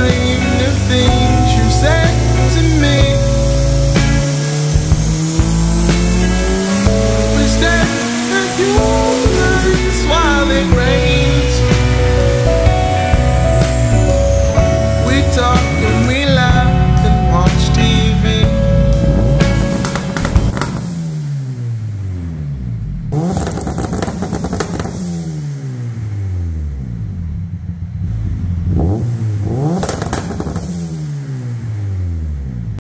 dream.